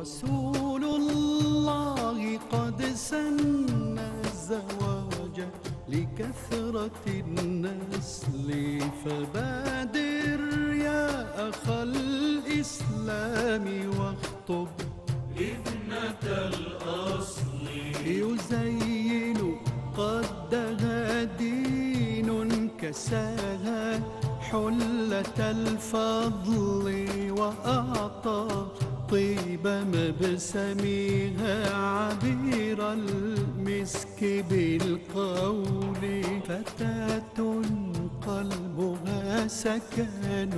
رسول الله قد سن الزواج لكثرة النسل فبادر يا أخ الإسلام واخطب. ابنة الأصل. يزين قدها دين كساها حلة الفضل وأعطى طيب مبسمها عبير المسك بالقول. فتاة قلبها سكن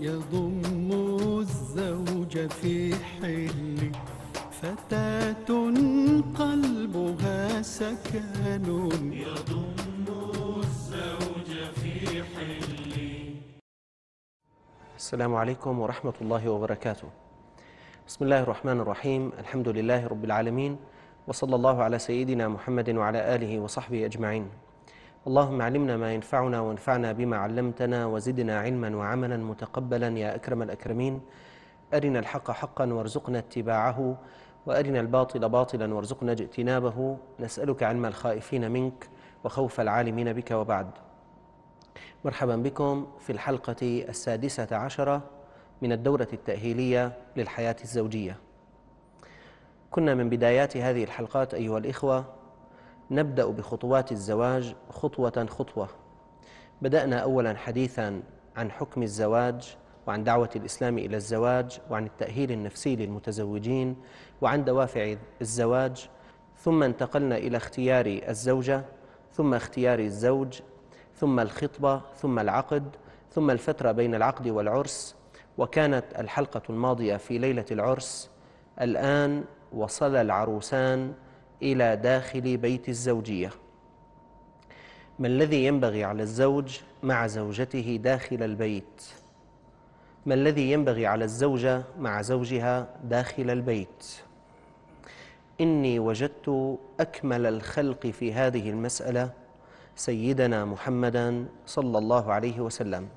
يضم الزوج في حل. فتاة قلبها سكن يضم الزوج في حل. السلام عليكم ورحمة الله وبركاته. بسم الله الرحمن الرحيم الحمد لله رب العالمين وصلى الله على سيدنا محمد وعلى آله وصحبه أجمعين اللهم علمنا ما ينفعنا وانفعنا بما علمتنا وزدنا علما وعملا متقبلا يا أكرم الأكرمين أرنا الحق حقا وارزقنا اتباعه وأرنا الباطل باطلا وارزقنا اجتنابه نسألك علم الخائفين منك وخوف العالمين بك وبعد مرحبا بكم في الحلقة السادسة عشرة من الدورة التأهيلية للحياة الزوجية. كنا من بدايات هذه الحلقات أيها الإخوة نبدأ بخطوات الزواج خطوة خطوة. بدأنا أولا حديثا عن حكم الزواج وعن دعوة الإسلام إلى الزواج وعن التأهيل النفسي للمتزوجين وعن دوافع الزواج. ثم انتقلنا إلى اختيار الزوجة ثم اختيار الزوج ثم الخطبة ثم العقد ثم الفترة بين العقد والعرس وكانت الحلقة الماضية في ليلة العرس الآن وصل العروسان إلى داخل بيت الزوجية. ما الذي ينبغي على الزوج مع زوجته داخل البيت؟ ما الذي ينبغي على الزوجة مع زوجها داخل البيت؟ إني وجدت أكمل الخلق في هذه المسألة سيدنا محمدا صلى الله عليه وسلم.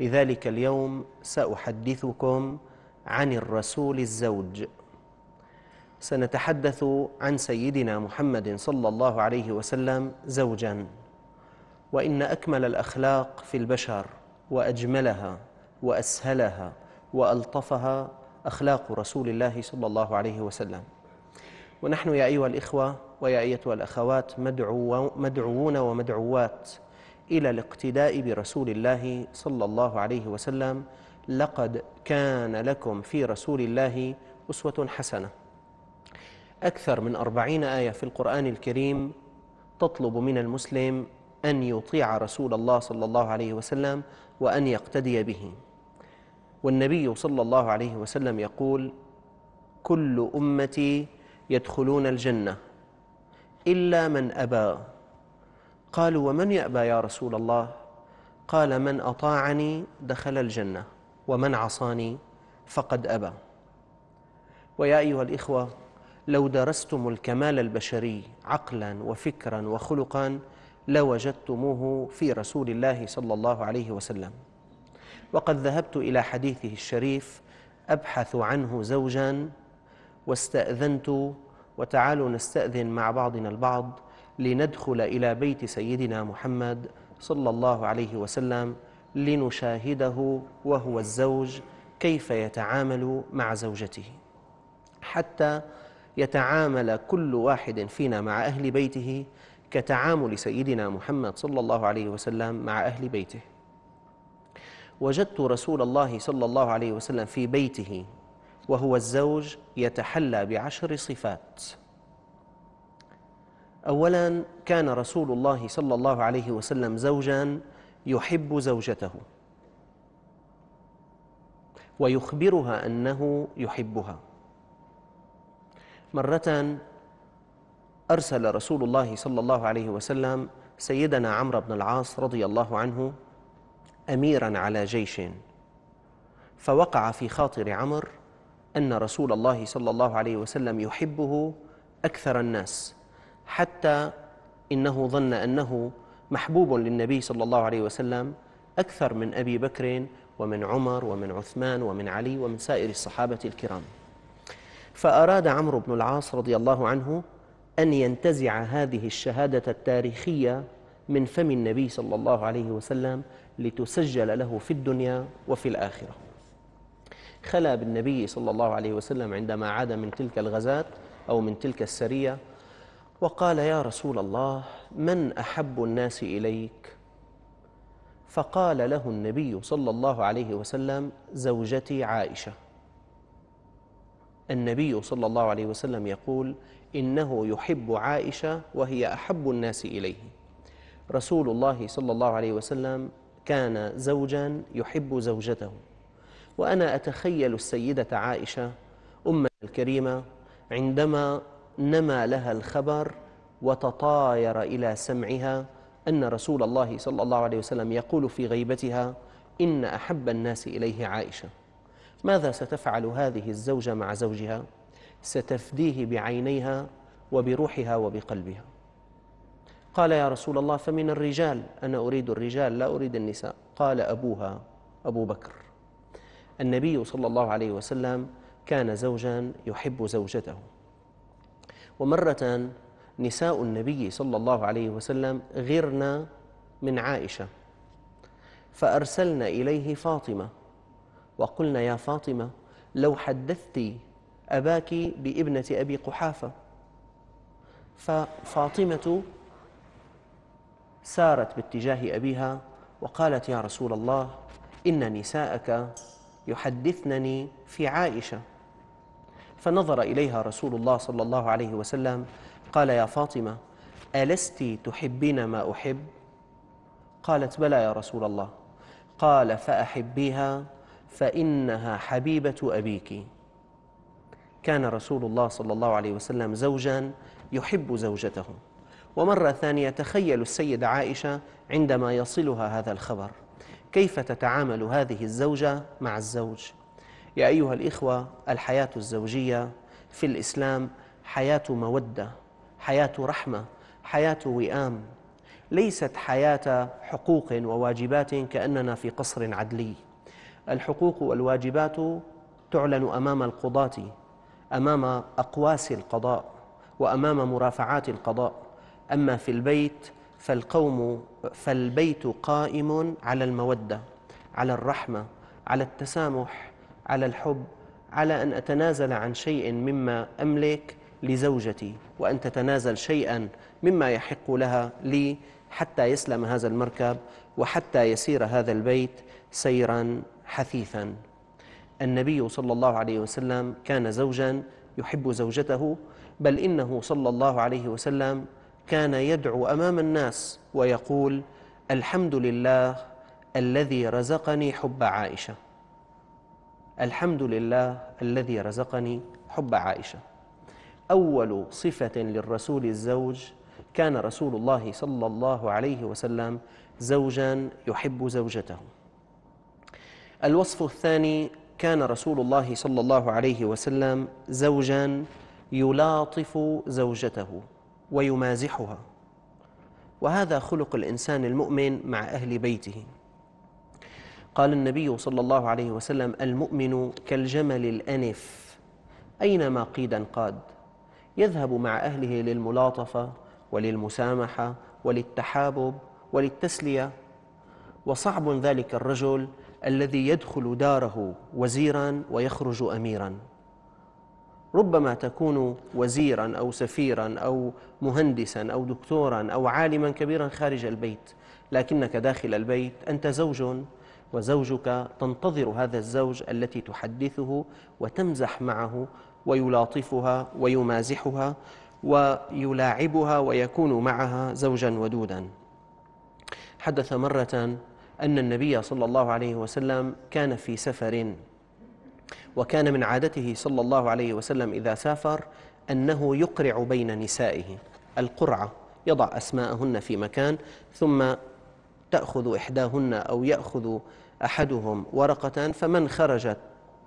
لذلك اليوم سأحدثكم عن الرسول الزوج. سنتحدث عن سيدنا محمد صلى الله عليه وسلم زوجا وإن أكمل الأخلاق في البشر وأجملها وأسهلها وألطفها أخلاق رسول الله صلى الله عليه وسلم. ونحن يا أيها الإخوة ويا أيتها الأخوات مدعو مدعوون ومدعوات إلى الاقتداء برسول الله صلى الله عليه وسلم لقد كان لكم في رسول الله أسوة حسنة. أكثر من أربعين آية في القرآن الكريم تطلب من المسلم أن يطيع رسول الله صلى الله عليه وسلم وأن يقتدي به. والنبي صلى الله عليه وسلم يقول كل أمتي يدخلون الجنة إلا من أبى قالوا ومن يأبى يا رسول الله؟ قال من أطاعني دخل الجنة ومن عصاني فقد أبى. ويا أيها الإخوة لو درستم الكمال البشري عقلا وفكرا وخلقا لوجدتموه في رسول الله صلى الله عليه وسلم. وقد ذهبت إلى حديثه الشريف أبحث عنه زوجا واستأذنت وتعالوا نستأذن مع بعضنا البعض لندخل إلى بيت سيدنا محمد صلى الله عليه وسلم لنشاهده وهو الزوج كيف يتعامل مع زوجته. حتى يتعامل كل واحد فينا مع أهل بيته كتعامل سيدنا محمد صلى الله عليه وسلم مع أهل بيته. وجدت رسول الله صلى الله عليه وسلم في بيته وهو الزوج يتحلى بعشر صفات. أولا كان رسول الله صلى الله عليه وسلم زوجا يحب زوجته ويخبرها أنه يحبها. مرة أرسل رسول الله صلى الله عليه وسلم سيدنا عمرو بن العاص رضي الله عنه أميرا على جيش فوقع في خاطر عمرو أن رسول الله صلى الله عليه وسلم يحبه أكثر الناس. حتى إنه ظن أنه محبوب للنبي صلى الله عليه وسلم أكثر من أبي بكر ومن عمر ومن عثمان ومن علي ومن سائر الصحابة الكرام. فأراد عمرو بن العاص رضي الله عنه أن ينتزع هذه الشهادة التاريخية من فم النبي صلى الله عليه وسلم لتسجل له في الدنيا وفي الآخرة. خلا بالنبي صلى الله عليه وسلم عندما عاد من تلك الغزاة أو من تلك السرية وقال يا رسول الله من أحب الناس إليك؟ فقال له النبي صلى الله عليه وسلم زوجتي عائشة. النبي صلى الله عليه وسلم يقول إنه يحب عائشة وهي أحب الناس إليه. رسول الله صلى الله عليه وسلم كان زوجا يحب زوجته. وأنا أتخيل السيدة عائشة أم الكريمة عندما نما لها الخبر وتطاير إلى سمعها أن رسول الله صلى الله عليه وسلم يقول في غيبتها إن أحب الناس إليه عائشة. ماذا ستفعل هذه الزوجة مع زوجها؟ ستفديه بعينيها وبروحها وبقلبها. قال يا رسول الله فمن الرجال. أنا أريد الرجال لا أريد النساء. قال أبوها أبو بكر. النبي صلى الله عليه وسلم كان زوجا يحب زوجته. ومرة نساء النبي صلى الله عليه وسلم غرن من عائشة. فأرسلن إليه فاطمة وقلنا يا فاطمة لو حدثت أباك بابنة أبي قحافة. ففاطمة سارت باتجاه أبيها وقالت يا رسول الله إن نساءك يحدثنني في عائشة. فنظر إليها رسول الله صلى الله عليه وسلم قال يا فاطمة ألست تحبين ما أحب؟ قالت بلى يا رسول الله. قال فأحبيها فإنها حبيبة أبيك. كان رسول الله صلى الله عليه وسلم زوجا يحب زوجته. ومرة ثانية تخيل السيدة عائشة عندما يصلها هذا الخبر. كيف تتعامل هذه الزوجة مع الزوج؟ يا أيها الإخوة الحياة الزوجية في الإسلام حياة مودة حياة رحمة حياة وئام. ليست حياة حقوق وواجبات كأننا في قصر عدلي. الحقوق والواجبات تعلن أمام القضاة أمام أقواس القضاء وأمام مرافعات القضاء. أما في البيت فالقوم فالبيت قائم على المودة على الرحمة على التسامح. على الحب على أن أتنازل عن شيء مما أملك لزوجتي وأن تتنازل شيئا مما يحق لها لي حتى يسلم هذا المركب وحتى يسير هذا البيت سيرا حثيثا. النبي صلى الله عليه وسلم كان زوجا يحب زوجته بل إنه صلى الله عليه وسلم كان يدعو أمام الناس ويقول الحمد لله الذي رزقني حب عائشة. الحمد لله الذي رزقني حب عائشة. أول صفة للرسول الزوج كان رسول الله صلى الله عليه وسلم زوجا يحب زوجته. الوصف الثاني كان رسول الله صلى الله عليه وسلم زوجا يلاطف زوجته ويمازحها. وهذا خلق الإنسان المؤمن مع أهل بيته. قال النبي صلى الله عليه وسلم المؤمن كالجمل الأنف. أينما قيدا قاد؟ يذهب مع أهله للملاطفة وللمسامحة وللتحابب وللتسلية. وصعب ذلك الرجل الذي يدخل داره وزيرا ويخرج أميرا. ربما تكون وزيرا أو سفيرا أو مهندسا أو دكتورا أو عالما كبيرا خارج البيت لكنك داخل البيت أنت زوج وزوجك تنتظر هذا الزوج التي تحدثه وتمزح معه ويلاطفها ويمازحها ويلاعبها ويكون معها زوجا ودودا. حدث مرة أن النبي صلى الله عليه وسلم كان في سفر وكان من عادته صلى الله عليه وسلم إذا سافر أنه يقرع بين نسائه. القرعة يضع أسماءهن في مكان ثم تأخذ إحداهن أو يأخذ أحدهم ورقة فمن خرجت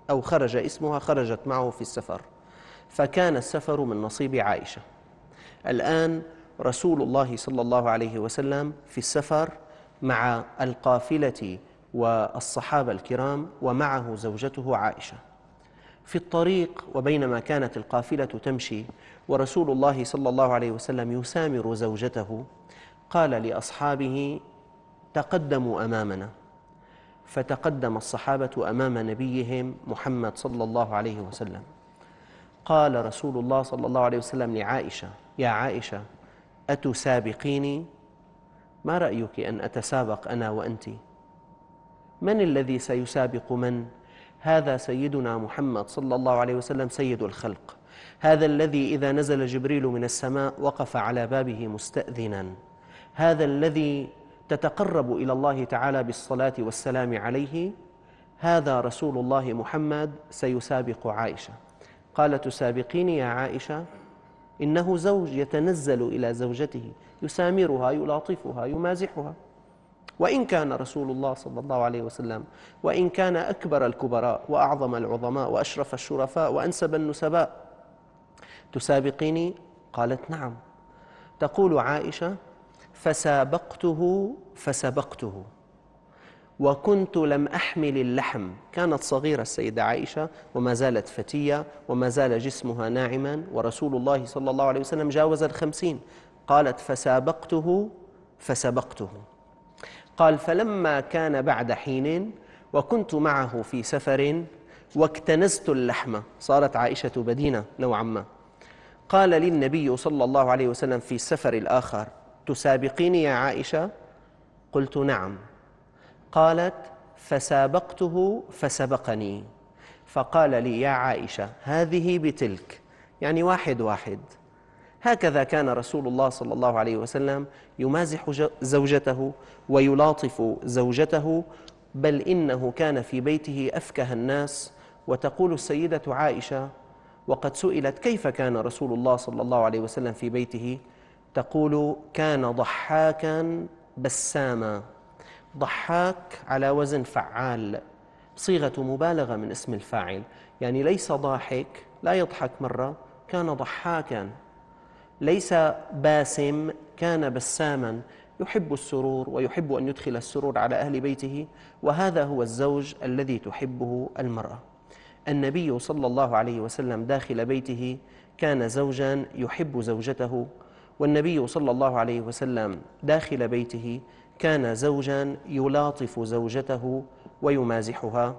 أو خرج اسمها خرجت معه في السفر. فكان السفر من نصيب عائشة. الآن رسول الله صلى الله عليه وسلم في السفر مع القافلة والصحابة الكرام ومعه زوجته عائشة. في الطريق وبينما كانت القافلة تمشي ورسول الله صلى الله عليه وسلم يسامر زوجته قال لأصحابه تقدموا أمامنا. فتقدم الصحابة أمام نبيهم محمد صلى الله عليه وسلم. قال رسول الله صلى الله عليه وسلم لعائشة يا عائشة أتسابقيني؟ ما رأيك أن أتسابق أنا وأنت؟ من الذي سيسابق من؟ هذا سيدنا محمد صلى الله عليه وسلم سيد الخلق. هذا الذي إذا نزل جبريل من السماء وقف على بابه مستأذنا. هذا الذي تتقرب إلى الله تعالى بالصلاة والسلام عليه هذا رسول الله محمد سيسابق عائشة. قال تسابقيني يا عائشة إنه زوج يتنزل إلى زوجته يسامرها يلاطفها يمازحها. وإن كان رسول الله صلى الله عليه وسلم وإن كان أكبر الكبراء وأعظم العظماء وأشرف الشرفاء وأنسب النسباء. تسابقيني؟ قالت نعم. تقول عائشة فسابقته فسبقته وكنت لم أحمل اللحم. كانت صغيرة السيدة عائشة وما زالت فتية وما زال جسمها ناعما. ورسول الله صلى الله عليه وسلم جاوز الخمسين. قالت فسابقته فسبقته قال فلما كان بعد حين وكنت معه في سفر واكتنزت اللحم. صارت عائشة بدينة نوعا ما. قال لي النبي صلى الله عليه وسلم في السفر الآخر تسابقيني يا عائشة؟ قلت نعم. قالت فسابقته فسبقني. فقال لي يا عائشة هذه بتلك. يعني واحد واحد. هكذا كان رسول الله صلى الله عليه وسلم يمازح زوجته ويلاطف زوجته بل إنه كان في بيته أفكه الناس. وتقول السيدة عائشة وقد سئلت كيف كان رسول الله صلى الله عليه وسلم في بيته؟ تقول كان ضحاكا بساما. ضحاك على وزن فعال. صيغة مبالغة من اسم الفاعل. يعني ليس ضاحك لا يضحك مرة كان ضحاكا. ليس باسم كان بساما. يحب السرور ويحب أن يدخل السرور على أهل بيته وهذا هو الزوج الذي تحبه المرأة. النبي صلى الله عليه وسلم داخل بيته كان زوجا يحب زوجته والنبي صلى الله عليه وسلم داخل بيته كان زوجا يلاطف زوجته ويمازحها.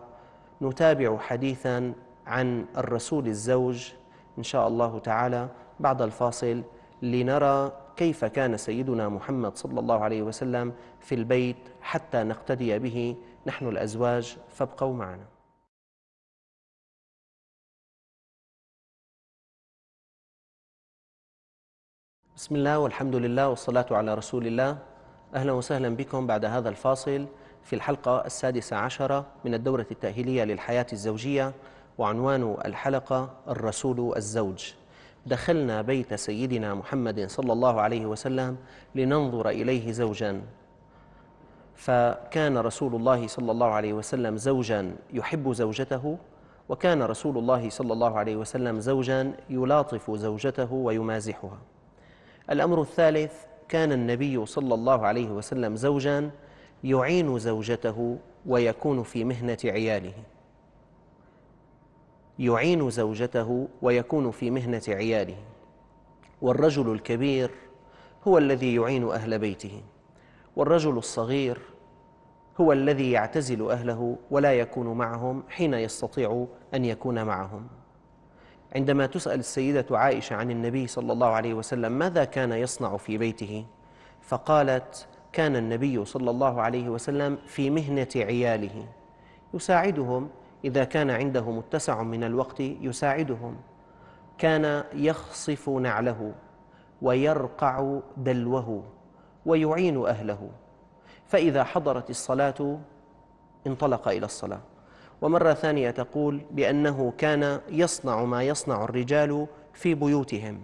نتابع حديثا عن الرسول الزوج إن شاء الله تعالى بعد الفاصل لنرى كيف كان سيدنا محمد صلى الله عليه وسلم في البيت حتى نقتدي به. نحن الأزواج فابقوا معنا. بسم الله والحمد لله والصلاة على رسول الله أهلا وسهلا بكم بعد هذا الفاصل في الحلقة السادسة عشرة من الدورة التأهيلية للحياة الزوجية وعنوان الحلقة الرسول الزوج دخلنا بيت سيدنا محمد صلى الله عليه وسلم لننظر إليه زوجا فكان رسول الله صلى الله عليه وسلم زوجا يحب زوجته وكان رسول الله صلى الله عليه وسلم زوجا يلاطف زوجته ويمازحها الأمر الثالث كان النبي صلى الله عليه وسلم زوجا يعين زوجته ويكون في مهنة عياله. يعين زوجته ويكون في مهنة عياله. والرجل الكبير هو الذي يعين أهل بيته. والرجل الصغير هو الذي يعتزل أهله ولا يكون معهم حين يستطيع أن يكون معهم. عندما تسأل السيدة عائشة عن النبي صلى الله عليه وسلم ماذا كان يصنع في بيته فقالت كان النبي صلى الله عليه وسلم في مهنة عياله يساعدهم إذا كان عنده متسع من الوقت يساعدهم. كان يخصف نعله ويرقع دلوه ويعين أهله. فإذا حضرت الصلاة انطلق إلى الصلاة. ومرة ثانية تقول بأنه كان يصنع ما يصنع الرجال في بيوتهم.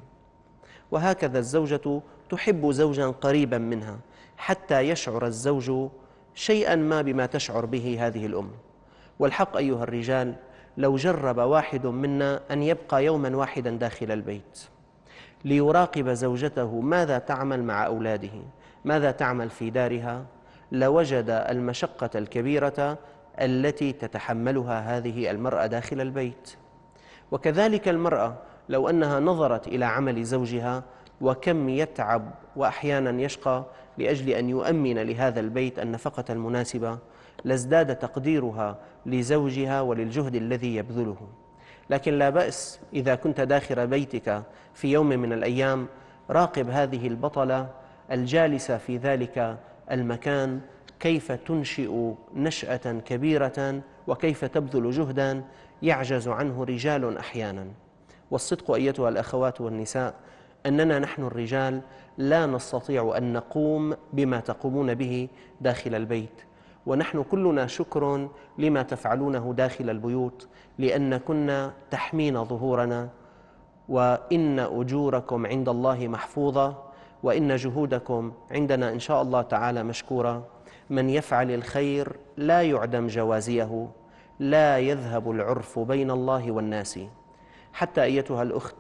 وهكذا الزوجة تحب زوجا قريبا منها حتى يشعر الزوج شيئا ما بما تشعر به هذه الأم. والحق أيها الرجال لو جرب واحد منا أن يبقى يوما واحدا داخل البيت ليراقب زوجته ماذا تعمل مع أولاده ماذا تعمل في دارها لوجد المشقة الكبيرة التي تتحملها هذه المرأة داخل البيت. وكذلك المرأة لو أنها نظرت إلى عمل زوجها وكم يتعب وأحيانا يشقى لأجل أن يؤمن لهذا البيت النفقة المناسبة لازداد تقديرها لزوجها وللجهد الذي يبذله. لكن لا بأس إذا كنت داخل بيتك في يوم من الأيام راقب هذه البطلة الجالسة في ذلك المكان كيف تنشئ نشأة كبيرة وكيف تبذل جهدا يعجز عنه رجال أحيانا. والصدق أيتها الأخوات والنساء أننا نحن الرجال لا نستطيع أن نقوم بما تقومون به داخل البيت ونحن كلنا شكر لما تفعلونه داخل البيوت لأن كنا تحمين ظهورنا وإن أجوركم عند الله محفوظة وإن جهودكم عندنا إن شاء الله تعالى مشكورة. من يفعل الخير لا يعدم جوازيه لا يذهب العرف بين الله والناس. حتى أيتها الأخت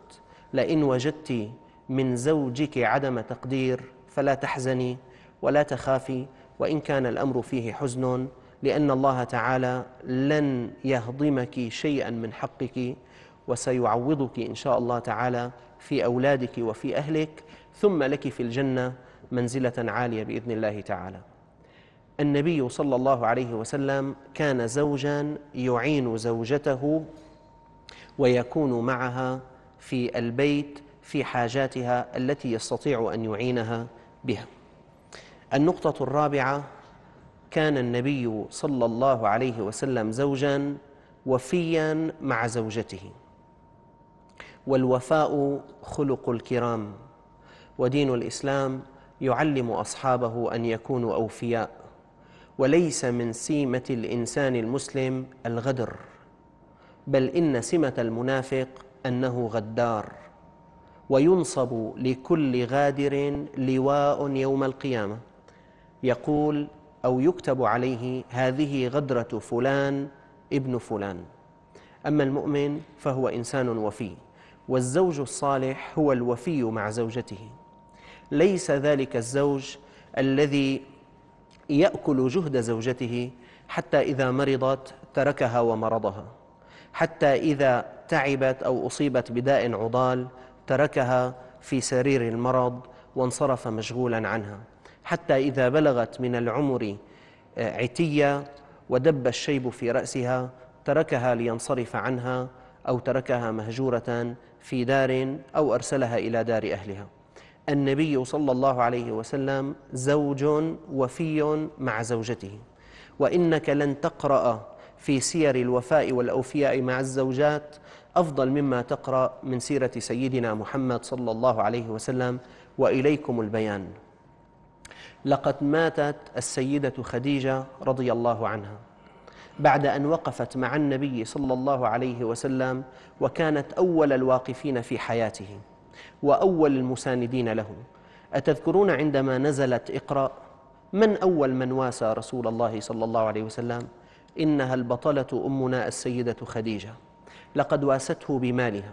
لئن وجدت من زوجك عدم تقدير فلا تحزني ولا تخافي وإن كان الأمر فيه حزن لأن الله تعالى لن يهضمك شيئا من حقك وسيعوضك إن شاء الله تعالى في أولادك وفي أهلك ثم لك في الجنة منزلة عالية بإذن الله تعالى. النبي صلى الله عليه وسلم كان زوجا يعين زوجته ويكون معها في البيت في حاجاتها التي يستطيع أن يعينها بها. النقطة الرابعة كان النبي صلى الله عليه وسلم زوجا وفيا مع زوجته. والوفاء خلق الكرام ودين الإسلام يعلم أصحابه أن يكونوا أوفياء. وليس من سيمة الإنسان المسلم الغدر بل إن سمة المنافق أنه غدار وينصب لكل غادر لواء يوم القيامة. يقول أو يكتب عليه هذه غدرة فلان ابن فلان. أما المؤمن فهو إنسان وفي والزوج الصالح هو الوفي مع زوجته. ليس ذلك الزوج الذي يأكل جهد زوجته حتى إذا مرضت تركها ومرضها حتى إذا تعبت أو أصيبت بداء عضال تركها في سرير المرض وانصرف مشغولا عنها حتى إذا بلغت من العمر آه، عتية ودب الشيب في رأسها تركها لينصرف عنها أو تركها مهجورة في دار أو أرسلها إلى دار أهلها. النبي صلى الله عليه وسلم زوج وفي مع زوجته. وإنك لن تقرأ في سير الوفاء والأوفياء مع الزوجات أفضل مما تقرأ من سيرة سيدنا محمد صلى الله عليه وسلم. وإليكم البيان. لقد ماتت السيدة خديجة رضي الله عنها. بعد أن وقفت مع النبي صلى الله عليه وسلم وكانت أول الواقفين في حياته. وأول المساندين له أتذكرون عندما نزلت اقرأ من أول من واسى رسول الله صلى الله عليه وسلم؟ إنها البطلة أمنا السيدة خديجة. لقد واسته بمالها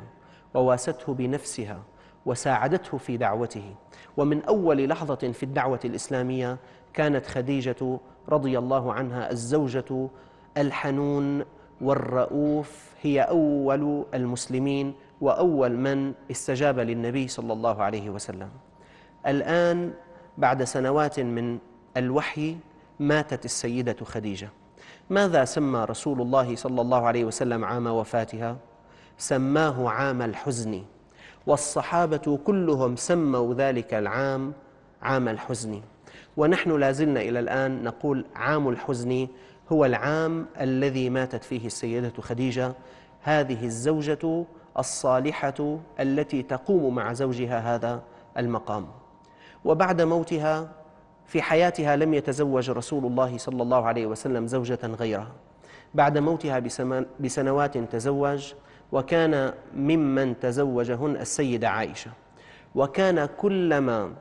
وواسته بنفسها وساعدته في دعوته. ومن أول لحظة في الدعوة الإسلامية كانت خديجة رضي الله عنها الزوجة الحنون والرؤوف هي أول المسلمين وأول من استجاب للنبي صلى الله عليه وسلم. الآن بعد سنوات من الوحي ماتت السيدة خديجة. ماذا سمى رسول الله صلى الله عليه وسلم عام وفاتها؟ سماه عام الحزن. والصحابة كلهم سموا ذلك العام عام الحزن. ونحن لازلنا إلى الآن نقول عام الحزن هو العام الذي ماتت فيه السيدة خديجة. هذه الزوجة الصالحة التي تقوم مع زوجها هذا المقام. وبعد موتها في حياتها لم يتزوج رسول الله صلى الله عليه وسلم زوجة غيرها. بعد موتها بسنوات تزوج وكان ممن تزوجهن السيدة عائشة. وكان كلما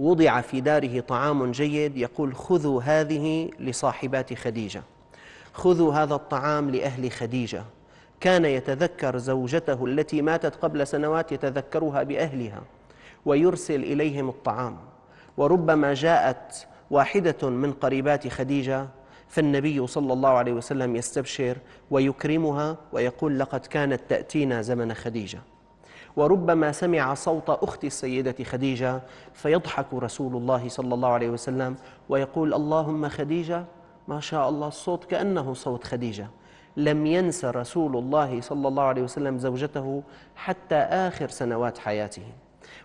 وضع في داره طعام جيد يقول خذوا هذه لصاحبات خديجة. خذوا هذا الطعام لأهل خديجة. كان يتذكر زوجته التي ماتت قبل سنوات يتذكرها بأهلها ويرسل إليهم الطعام. وربما جاءت واحدة من قريبات خديجة فالنبي صلى الله عليه وسلم يستبشر ويكرمها ويقول لقد كانت تأتينا زمن خديجة. وربما سمع صوت أخت السيدة خديجة فيضحك رسول الله صلى الله عليه وسلم ويقول اللهم خديجة ما شاء الله الصوت كأنه صوت خديجة. لم ينس رسول الله صلى الله عليه وسلم زوجته حتى آخر سنوات حياته.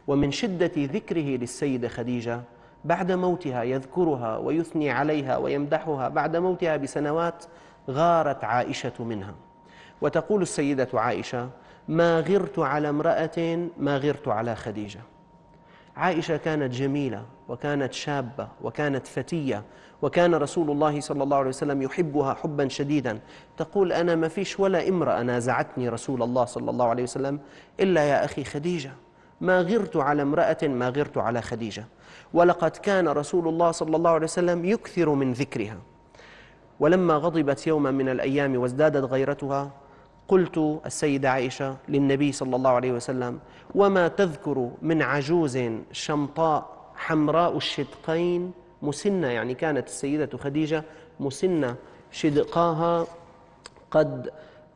ومن شدة ذكره للسيدة خديجة بعد موتها يذكرها ويثني عليها ويمدحها بعد موتها بسنوات غارت عائشة منها. وتقول السيدة عائشة ما غرت على امرأة ما غرت على خديجة. عائشة كانت جميلة وكانت شابة وكانت فتية وكان رسول الله صلى الله عليه وسلم يحبها حبا شديدا. تقول أنا ما فيش ولا امرأة نازعتني رسول الله صلى الله عليه وسلم إلا يا أخي خديجة. ما غرت على امرأة ما غرت على خديجة. ولقد كان رسول الله صلى الله عليه وسلم يكثر من ذكرها. ولما غضبت يوما من الأيام وازدادت غيرتها قلت السيدة عائشة للنبي صلى الله عليه وسلم وما تذكر من عجوز شمطاء حمراء الشدقين مسنة؟ يعني كانت السيدة خديجة مسنة شدقاها قد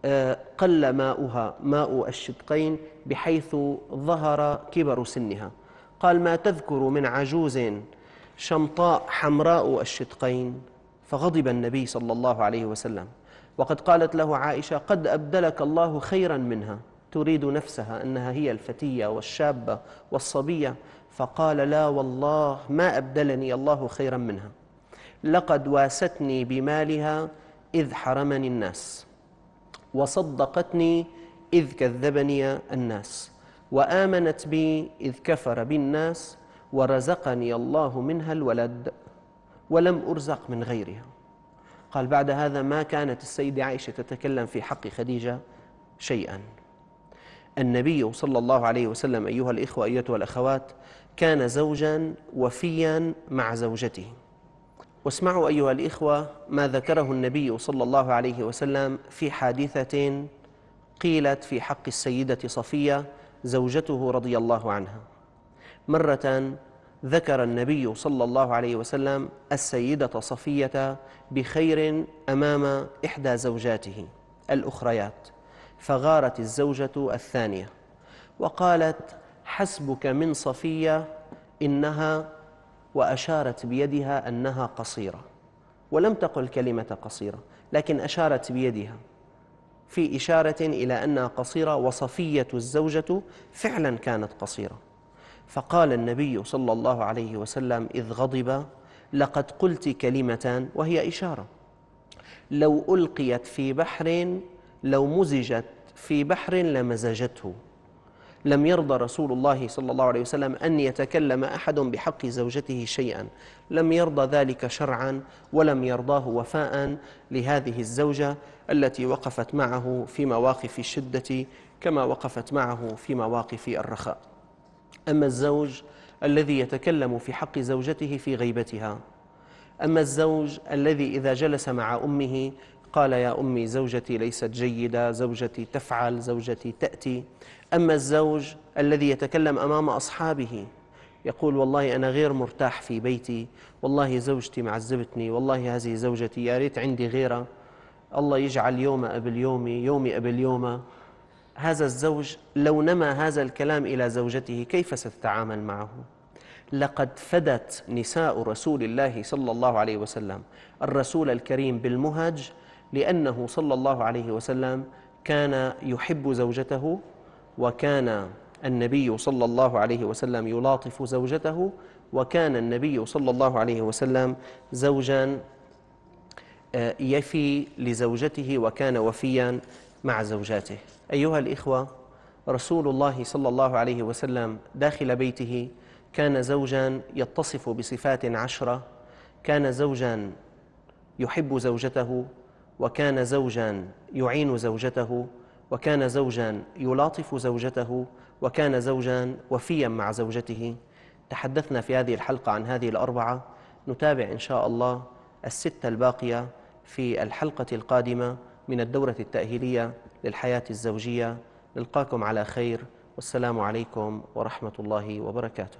آه، قل ماؤها ماء الشدقين بحيث ظهر كبر سنها. قال ما تذكر من عجوز شمطاء حمراء الشدقين؟ فغضب النبي صلى الله عليه وسلم. وقد قالت له عائشة قد أبدلك الله خيرا منها تريد نفسها أنها هي الفتية والشابة والصبية. فقال لا والله ما أبدلني الله خيرا منها. لقد واستني بمالها إذ حرمني الناس وصدقتني إذ كذبني الناس وآمنت بي إذ كفر بالناس ورزقني الله منها الولد ولم أرزق من غيرها. قال بعد هذا ما كانت السيدة عائشة تتكلم في حق خديجة شيئا. النبي صلى الله عليه وسلم أيها الإخوة أيتها الأخوات كان زوجا وفيا مع زوجته. واسمعوا أيها الإخوة ما ذكره النبي صلى الله عليه وسلم في حادثة قيلت في حق السيدة صفية زوجته رضي الله عنها. مرة ذكر النبي صلى الله عليه وسلم السيدة صفية بخير أمام إحدى زوجاته الأخريات فغارت الزوجة الثانية وقالت حسبك من صفية إنها وأشارت بيدها أنها قصيرة ولم تقل كلمة قصيرة لكن أشارت بيدها في إشارة إلى أنها قصيرة وصفية الزوجة فعلا كانت قصيرة. فقال النبي صلى الله عليه وسلم إذ غضب لقد قلت كلمة وهي إشارة. لو ألقيت في بحر لو مزجت في بحر لمزجته. لم يرضى رسول الله صلى الله عليه وسلم أن يتكلم أحد بحق زوجته شيئا. لم يرضى ذلك شرعا ولم يرضاه وفاء لهذه الزوجة التي وقفت معه في مواقف الشدة كما وقفت معه في مواقف الرخاء. أما الزوج الذي يتكلم في حق زوجته في غيبتها. أما الزوج الذي إذا جلس مع أمه قال يا أمي زوجتي ليست جيدة زوجتي تفعل زوجتي تأتي. أما الزوج الذي يتكلم أمام أصحابه يقول والله أنا غير مرتاح في بيتي والله زوجتي معذبتني والله هذه زوجتي يا ريت عندي غيرها الله يجعل يوم قبل يومي يومي قبل يومه. هذا الزوج لو نما هذا الكلام إلى زوجته كيف ستتعامل معه؟ لقد فدت نساء رسول الله صلى الله عليه وسلم الرسول الكريم بالمهج لأنه صلى الله عليه وسلم كان يحب زوجته وكان النبي صلى الله عليه وسلم يلاطف زوجته وكان النبي صلى الله عليه وسلم زوجا آه، يفي لزوجته وكان وفيا مع زوجاته أيها الإخوة رسول الله صلى الله عليه وسلم داخل بيته كان زوجا يتصف بصفات عشرة كان زوجا يحب زوجته وكان زوجا يعين زوجته وكان زوجا يلاطف زوجته وكان زوجا وفيا مع زوجته. تحدثنا في هذه الحلقة عن هذه الأربعة. نتابع إن شاء الله الستة الباقية في الحلقة القادمة من الدورة التأهيلية للحياة الزوجية. نلقاكم على خير. والسلام عليكم ورحمة الله وبركاته.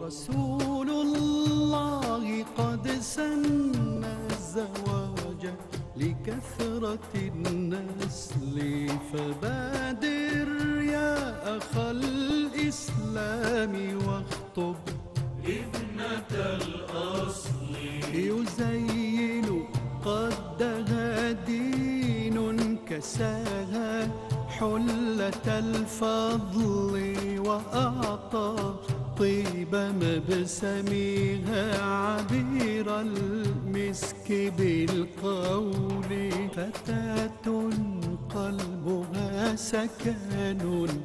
رسول الله قد سن الزواج لكثرة النسل فبادر يا أخ الإسلام واخطب. ابنة الأصل يزين دين كساها حلة الفضل وأعطى طيب مبسمها عبير المسك بالقول. فتاة قلبها سكن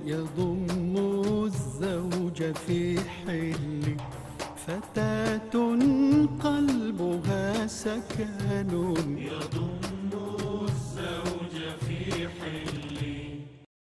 يضم الزوج في حل. فتاة قلبها سكن يضم الزوج في حل